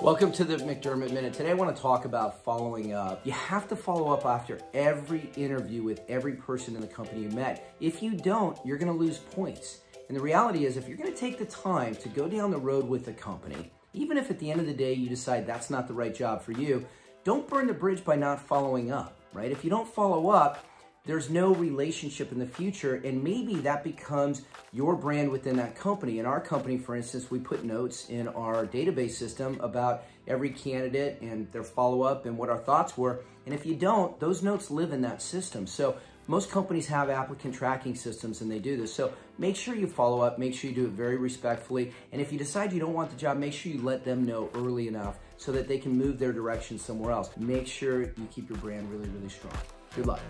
Welcome to the McDermott Minute. Today I want to talk about following up. You have to follow up after every interview with every person in the company you met. If you don't, you're going to lose points. And the reality is, if you're going to take the time to go down the road with the company, even if at the end of the day you decide that's not the right job for you, don't burn the bridge by not following up, right? If you don't follow up, there's no relationship in the future and maybe that becomes your brand within that company. In our company, for instance, we put notes in our database system about every candidate and their follow-up and what our thoughts were. And if you don't, those notes live in that system. So most companies have applicant tracking systems and they do this. So make sure you follow up, make sure you do it very respectfully. And if you decide you don't want the job, make sure you let them know early enough so that they can move their direction somewhere else. Make sure you keep your brand really, really strong. Good luck.